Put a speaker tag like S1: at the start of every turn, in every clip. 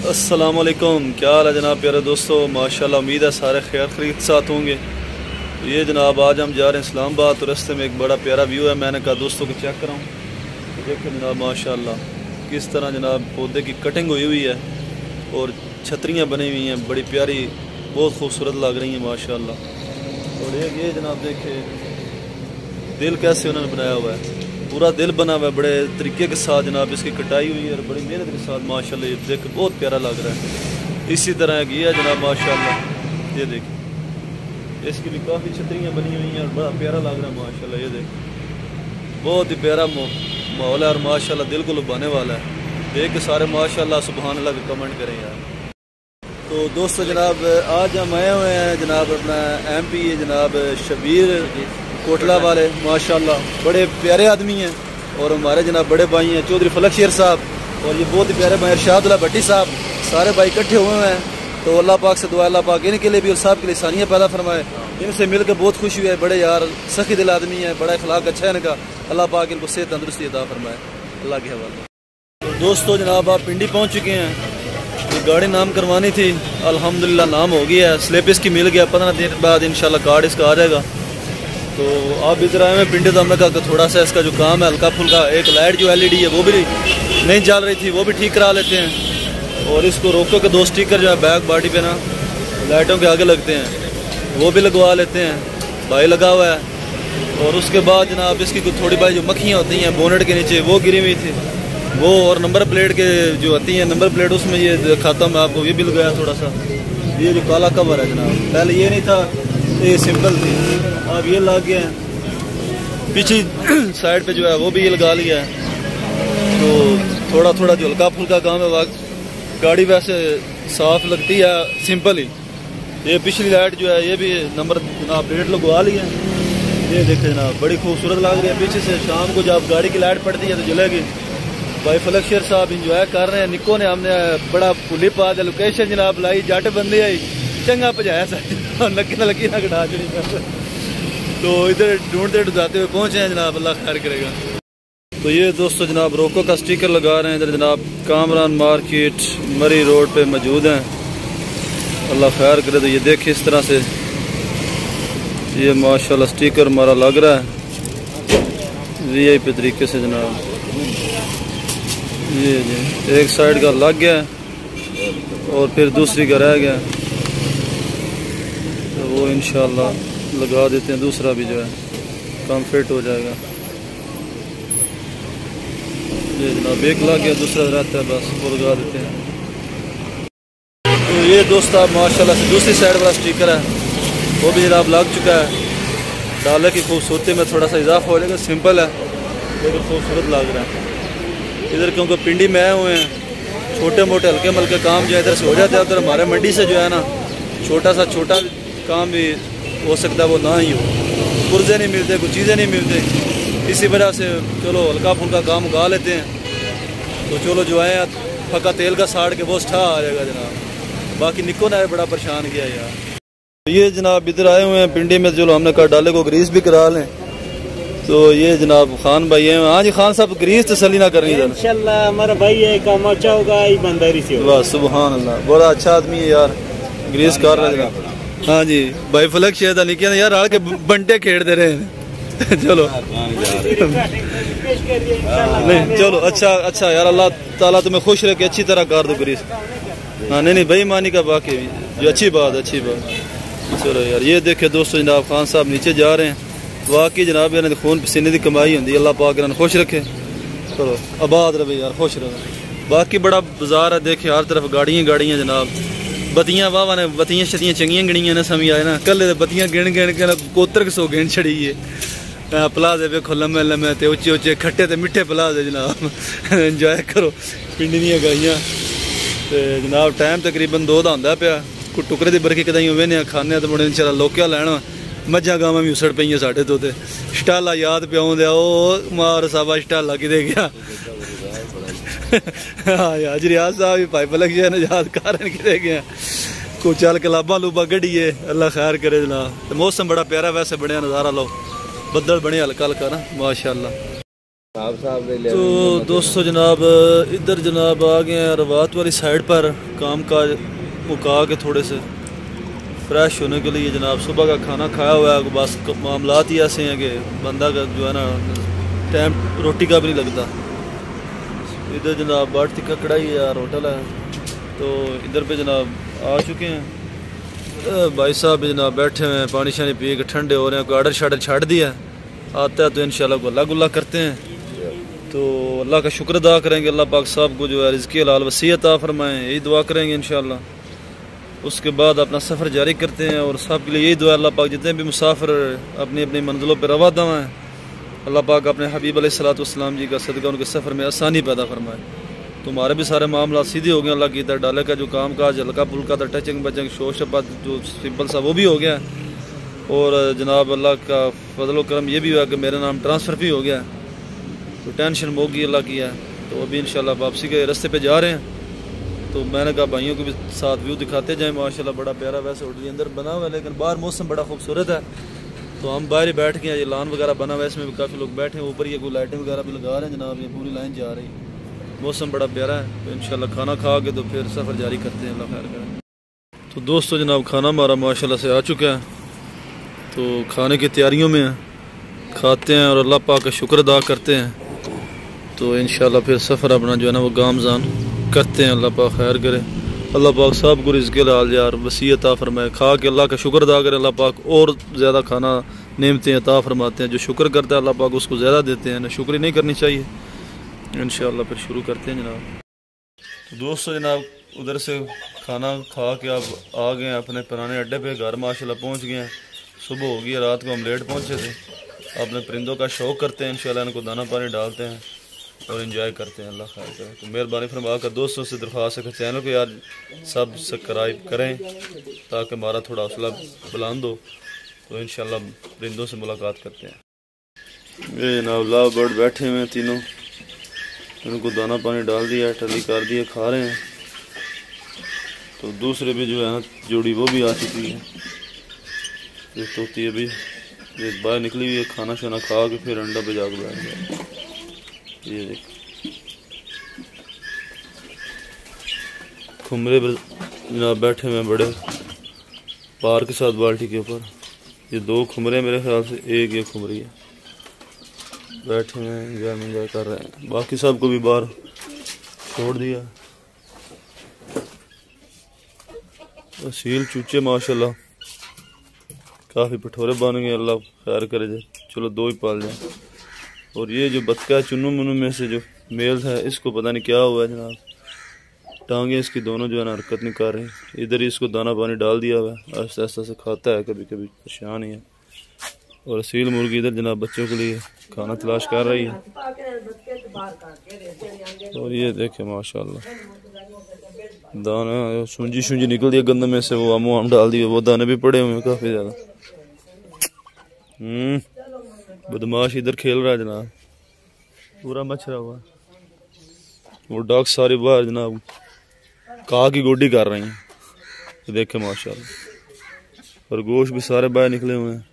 S1: असलकुम क्या हाल है जनाब प्यारे दोस्तों? माशाल्लाह, उम्मीद है सारे खैर खरीद साथ होंगे। ये जनाब, आज हम जा रहे हैं इस्लामाबाद तो रस्ते में एक बड़ा प्यारा व्यू है। मैंने कहा दोस्तों को चेक कराऊँ। तो देखो जनाब, माशाल्लाह, किस तरह जनाब पौधे की कटिंग हुई हुई है और छतरियाँ बनी हुई हैं। बड़ी प्यारी, बहुत खूबसूरत लग रही हैं, माशाल्लाह। और एक ये जनाब देखे दिल कैसे उन्होंने बनाया हुआ है। पूरा दिल बना हुआ है, बड़े तरीके के साथ जनाब, इसकी कटाई हुई है और बड़ी मेहनत के साथ, माशाल्लाह, ये देख, बहुत प्यारा लग रहा है। इसी तरह की है जनाब, माशाल्लाह। ये देखिए इसकी भी काफ़ी छतरियाँ बनी हुई हैं और बड़ा प्यारा लग रहा है माशा ये देख। बहुत ही प्यारा माहौल है और माशाल्लाह दिल को लुभाने वाला है। देख के सारे माशाल्लाह सुबहान के कमेंट करें यार। तो दोस्तों जनाब, आज हम आए हुए हैं जनाब अपना एम पी जनाब शबीर। कोटला वाले, माशाल्लाह, बड़े प्यारे आदमी हैं। और हमारे जनाब बड़े भाई हैं, चौधरी फलक शेर साहब, और ये बहुत ही प्यारे भाई अरशाद भट्टी साहब, सारे भाई इकट्ठे हुए हैं। तो अल्लाह पाक से दुआ, अल्लाह पाक इनके लिए भी और साहब के लिए सानियाँ पैदा फरमाए। इनसे मिलकर बहुत खुशी हुई है बड़े यार, सखी दिल आदमी है, बड़ा अखलाक अच्छा है इनका। अल्लाह पाक इनको सेहत तंदरुस्ती अदा फरमाए। अल्लाह के हवाले दोस्तों, जनाब आप पिंडी पहुँच चुके हैं। ये गाड़ी नाम करवानी थी। अल्हम्दुलिल्लाह, नाम हो गया। है स्लिप इसकी मिल गया। पंद्रह दिन बाद इंशाल्लाह कार्ड इसका आ जाएगा। तो आप आए हैं पिंडे तो हमने कहा थोड़ा सा इसका जो काम है, हल्का फुल्का, एक लाइट जो एलईडी है, वो भी नहीं चल रही थी, वो भी ठीक करा लेते हैं। और इसको रोको के दो स्टिकर जो है बैक बॉडी पे ना, लाइटों के आगे लगते हैं। वो भी लगवा लेते हैं। भाई लगा हुआ है। और उसके बाद जनाब, इसकी कुछ थोड़ी भाई जो मक्खियाँ होती हैं, बोनेट के नीचे, वो गिरी हुई थी। वो और नंबर प्लेट के जो आती हैं, नंबर प्लेट उसमें ये खाता मैं आपको, ये भी लगाया थोड़ा सा। ये जो काला कवर है जनाब, पहले ये नहीं था ये सिंपल थी। अब ये लग गया है पीछे साइड पे जो है, वो भी ये लगा लिया है। तो थोड़ा थोड़ा जो हल्का फुल्का काम है गाड़ी वैसे साफ़ लगती है, सिंपल ही। ये पिछली लाइट जो है, ये भी नंबर जनाब प्लेट लगवा ली है। ये देखे जनाब, बड़ी खूबसूरत लग रही है। पीछे से शाम को जब गाड़ी की लाइट पड़ती है तो जलेगी। भाई फलक शेर साहब इंजॉय कर रहे हैं। निको ने हमने बड़ा पुलिप पा लोकेशन जनाब लाई, जट बंदे आई। चंगा भजाया सर लकी ना लकी ना कटा चढ़ी तो इधर ढूंढते ढूंढाते हुए पहुँचे हैं जनाब, अल्लाह खैर करेगा। तो ये दोस्तों जनाब, रोको का स्टिकर लगा रहे हैं। इधर जनाब, कामरान मार्केट, मरी रोड पे मौजूद हैं। अल्लाह खैर करे तो ये देखिए इस तरह से। ये माशाल्लाह स्टिकर हमारा लग रहा है। वी आई पी तरीके से जनाब। ये जी, एक साइड का लग गया और फिर दूसरी का रह गया वो इनशाला लगा देते हैं, दूसरा भी जो है, काम फिट हो जाएगा। ये जनाब, एक लग गया, दूसरा रहता है बस, वो लगा देते हैं। तो ये दोस्त आप, माशाल्लाह से दूसरी साइड वाला स्टिकर है, वो भी जनाब लग चुका है। डाले की खूबसूरती में थोड़ा सा इजाफा हो जाएगा सिंपल है। लेकिन खूबसूरत लग रहा है। इधर क्योंकि पिंडी में आए हुए हैं छोटे मोटे हल्के मलके काम जो है, इधर से हो जाते हैं, उधर हमारे मंडी से जो है ना, छोटा सा, छोटा काम भी हो सकता है वो ना ही हो। पुरजे नहीं मिलते कुछ चीज़ें नहीं मिलते। इसी वजह से चलो हल्का फुल्का काम उगा लेते हैं। तो चलो जो आए पक्का तेल का साड़ के वो ठा आ जाएगा जनाब। बाकी निको ने बड़ा परेशान किया यार। ये जनाब इधर आए हुए हैं पिंडी में चलो हमने कहा डाले को ग्रीस भी करा लें। तो ये जनाब खान भाई है। हाँ जी खान साहब ग्रीस तसली ना करनी
S2: इंशाल्लाह हमारा भाई है काम अच्छा होगा ईमानदारी से
S1: वाह अल्लाह। बड़ा अच्छा आदमी है यार। ग्रीस कर रहा है हाँ जी भाई फलक शेद अली क्या यार आके बंटे खेड़ दे रहे चलो नहीं चलो अच्छा अच्छा यार अल्लाह ताला तुम्हें खुश रखे अच्छी तरह कर दो ग्रीस हाँ नहीं नहीं बेईमानी का बाकी जो अच्छी बात अच्छी बात चलो यार ये देखे दोस्तों जनाब खान साहब नीचे जा रहे हैं वाकई जनाब इन्होंने खून पसीने की कमाई होंगी अल्लाह पाक इन्होंने खुश रखे चलो आबाद रहे यार खुश रहे बाकी बड़ा बाज़ार है देखे हर तरफ़ गाड़ियाँ गाड़ियाँ जनाब ਬਤੀਆਂ ਵਾਵਾ ਨੇ, ਬਤੀਆਂ ਛਤੀਆਂ ਚੰਗੀਆਂ ਗਣੀਆਂ ਨੇ ਸਮੀ ਆਏ ਨਾ। ਕੱਲੇ ਦੇ ਬਤੀਆਂ ਗਿਣ ਗਿਣ ਕੇ ਕੋਤਰ ਕਸੋ ਗਿਣ ਛੜੀਏ ਪਲਾਜ਼ੇ ਵੇਖੋ ਲੰਮੇ ਲੰਮੇ ਤੇ ਉੱਚੇ ਉੱਚੇ ਖੱਟੇ ਤੇ ਮਿੱਠੇ ਪਲਾਜ਼ੇ ਜਨਾਬ। ਇੰਜੋਏ ਕਰੋ। ਪਿੰਡ ਦੀਆਂ ਗਾਈਆਂ। ਤੇ ਜਨਾਬ ਟਾਈਮ ਤਕਰੀਬਨ 2 ਦਾ ਹੁੰਦਾ ਪਿਆ। ਕੋ ਟੁਕਰੇ ਦੀ ਬਰਕੀ ਕਦਾਈ ਹੋਵੇ ਨੇ ਖਾਣੇ ਤੇ ਮੁੰਡੇ ਵਿਚਾਰਾ ਲੋਕਿਆ ਲੈਣਾ ਮੱਝਾਂ ਗਾਵਾਂ ਵੀ ਉਸੜ ਪਈਆਂ ਸਾਡੇ ਤੋਂ ਤੇ। ਸਟਾਲਾ ਯਾਦ ਪਿਆਉਂਦੇ ਆ ਉਹ ਮਾਰ ਸਾਬਾ ਸਟਾਲਾ ਕਿਤੇ ਗਿਆ। ਹਾਂ ਯਾਰ ਰਿਆਜ਼ ਸਾਹਿਬ ਵੀ ਭਾਈ ਪਲਕ ਜੀ ਨੇ ਯਾਦ ਕਰਨ ਕਿਦੇ ਗਿਆ ਕੋ ਚੱਲ ਕਲਾਬਾਂ ਲੂਬਾ ਗੱਡੀਏ ਅੱਲਾ ਖੈਰ ਕਰੇ ਜਨਾਬ ਤੇ ਮੌਸਮ ਬੜਾ ਪਿਆਰਾ ਵੈਸੇ ਬਣਿਆ ਨਜ਼ਾਰਾ ਲਓ ਬੱਦਲ ਬਣੇ ਹਲਕਾ ਹਲਕਾ ਨਾ ਮਾਸ਼ਾਅੱਲਾ तो दोस्तों जनाब इधर जनाब आ गए हैं रवात वाली साइड पर काम काज मुका के थोड़े से फ्रेश होने के लिए जनाब सुबह का खाना खाया हुआ है बस मामला ही ऐसे हैं कि बंदा का जो है ना टाइम रोटी का भी नहीं लगता इधर जनाब बाट टिक्का कढ़ाई यार, होटल है। तो इधर पे जनाब आ चुके हैं। भाई साहब जनाब बैठे हुए हैं, पानी शानी पी के ठंडे हो रहे हैं कोई आर्डर शार्डर छाड़ दिया आता है तो इन गला गुल्ला करते हैं। तो अल्लाह का शुक्र अदा करेंगे, अल्लाह पाक साहब को जो है रिजकी लाल वसीयत आ फरमाएँ, यही दुआ करेंगे इन उसके बाद अपना सफ़र जारी करते हैं और सब के लिए यही दुआ अल्लाह पाक जितने भी मुसाफिर अपनी अपनी मंजिलों पर रवा दवा हैं अल्लाह पाक अपने हबीब सलाम जी का सदका उनके सफ़र में आसानी पैदा फरमाए। तुम्हारे भी सारे मामला सीधे हो गए अल्लाह की तरह डाले का जो काम काज हल्का फुल्का था टचिंग बचिंग शोर शपा जो सिंपल सा वो भी हो गया और जनाब अल्लाह का फजल करम ये भी हुआ कि मेरा नाम ट्रांसफ़र भी हो गया तो टेंशन मोगी अल्लाह की है। तो अभी इन वापसी के रास्ते पे जा रहे हैं। तो मैंने कहा, भाइयों को भी साथ व्यू दिखाते जाएँ, माशाल्लाह बड़ा प्यारा वैसे होटल अंदर बना हुआ है, लेकिन बाहर मौसम बड़ा खूबसूरत है। तो हम बाहर ही बैठ के ये लान वगैरह बना हुआ है, इसमें भी काफ़ी लोग बैठे हैं, ऊपर ये कोई लाइटें वगैरह भी लगा रहे हैं, जनाब, ये पूरी लाइन जा रही है। मौसम बड़ा प्यारा है तो इन खाना खा के तो फिर सफ़र जारी करते हैं, अल्लाह खैर करें। तो दोस्तों, जनाब, खाना हमारा माशाल्लाह से आ चुका है तो खाने की तैयारियों में खाते हैं और अल्लाह पाक का शुक्र अदा करते हैं। तो इन फिर सफ़र अपना जो है ना, वो गामजान करते हैं, अल्लाह पाक खैर करे। अल्लाह पाक सबको रिज़ लाल यार, वसीयत आ फरमाए। खा के अल्लाह का शुक्र अदा करे, अल्लाह पाक और ज़्यादा खाना नेमतें अता फरमाते हैं। जो शुक्र करता है, अल्लाह पाक उसको ज़्यादा देते हैं। ना शुक्र नहीं करनी चाहिए। इन फिर शुरू करते हैं जनाब। तो दोस्तों जनाब, उधर से खाना खा के आप आ गए अपने पुराने अड्डे पे। घर माशाल्लाह पहुँच गए हैं। सुबह हो गई रात को हम लेट पहुँचे थे। अपने परिंदों का शौक करते हैं, इंशाल्लाह इनको दाना पानी डालते हैं। और इन्जॉय करते हैं, अल्लाह खैर करें तो मेहरबानी फरमा कर दोस्तों से दरख्वास्त है चैनल को, यार सब सब्सक्राइब करें ताकि हमारा थोड़ा हौसला बुलंद हो। तो इन परिंदों से मुलाकात करते हैं। ये जनाब ला बर्ड बैठे हुए हैं तीनों। इनको दाना पानी डाल दिया, टली कर दिया, खा रहे हैं। तो दूसरे भी जो है ना जोड़ी वो भी आ चुकी है। ये तोती अभी बाहर निकली हुई है खाना शाना खा के फिर अंडा बजा के बैठ गया। ये देख खुमरे पर जनाब बैठे हुए बड़े। पार के साथ बाल्टी के ऊपर। ये दो खुमरे मेरे ख्याल से एक ये खुमरी है। बैठे हुए हैं इंजॉय इंजॉय कर रहे हैं। बाकी सबको भी बाहर छोड़ दिया। सील चूचे, माशाल्लाह। काफ़ी पठोरे बन गए, अल्लाह खैर करे जाए चलो दो ही पाल जाए। और ये जो बतका चुनू मुनू में से जो मेल है, इसको पता नहीं क्या हुआ है जनाब। टांगे इसकी दोनों जो है ना हरकत नहीं कर रही। इधर ही इसको दाना पानी डाल दिया हुआ है। आस्ते आस्ते से खाता है कभी कभी परेशान ही है। और सील मुर्गी इधर जनाब बच्चों के लिए खाना तलाश कर रही है। और ये देखे, माशाल्लाह। दाना सूंजी शूंजी निकल दिया गंद में से, वो आमो आम डाल दिए वो दाने भी पड़े हुए हैं काफ़ी ज़्यादा। हम्म। बदमाश इधर खेल रहा है जनाब। पूरा मच्छरा हुआ। वो डॉग सारे बाहर जनाब, कहा की गोडी कर रही हैं। तो देखे माशाल्लाह। और गोश्त भी सारे बाहर निकले हुए हैं।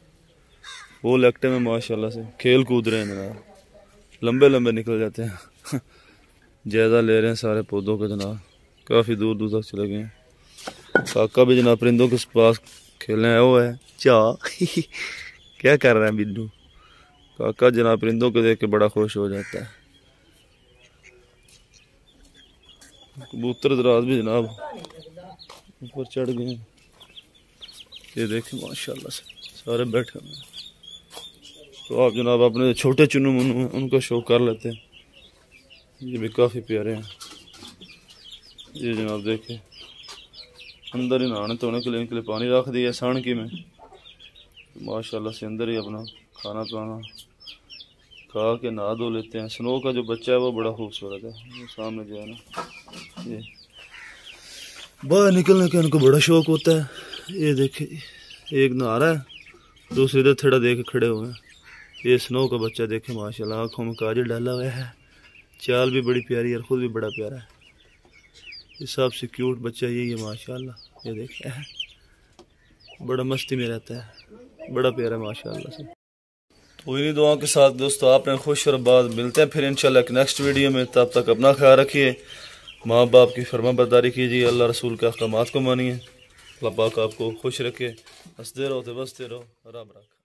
S1: वो लगते में माशाल्लाह से खेल कूद रहे हैं जनाब। लंबे लंबे निकल जाते हैं। जायजा ले रहे हैं सारे पौधों का जनाब। काफ़ी दूर दूर तक चले गए हैं। काका भी जनाब परिंदों के पास खेलने हुआ है। चा। क्या कर रहे हैं बिन्नू काका जनाब परिंदों को देख के बड़ा खुश हो जाता है। कबूतर दराज भी जनाब, ऊपर चढ़ गए। ये देखें, माशाल्लाह से सारे बैठे हुए तो आप जनाब अपने छोटे चुनू मुनू उनका शौक कर लेते हैं। ये भी काफ़ी प्यारे हैं। ये जनाब देखे, अंदर ही नहाने धोने के लिए, इनके लिए पानी रख दिया साण की में। माशाल्लाह से अंदर ही अपना खाना पाना खा के नहा धो लेते हैं। स्नो का जो बच्चा है वो बड़ा खूबसूरत है। सामने जो है ना, ये। बाहर निकलने का इनको बड़ा शौक होता है। ये देखे, एक नहा रहा है, दूसरे इधर थोड़ा देख खड़े हुए हैं। ये स्नो का बच्चा देखे, माशाल्लाह, आँखों में काजल डाला हुआ है। चाल भी बड़ी प्यारी है खुद भी बड़ा प्यारा है। हिसाब से क्यूट बच्चा यही है, माशाल्लाह। ये देखे बड़ा मस्ती में रहता है। बड़ा प्यारा माशाल्लाह से। इन्हीं दुआओं के साथ दोस्तों, आपने खुश और बाद मिलते हैं फिर इंशाल्लाह एक नेक्स्ट वीडियो में। तब तक अपना ख्याल रखिए। माँ बाप की फरमा बरदारी कीजिए, अल्लाह रसूल के अहकाम को मानिए। अल्लाह पाक आपको खुश रखे। हँसते रहो तो बसते रहो राम राम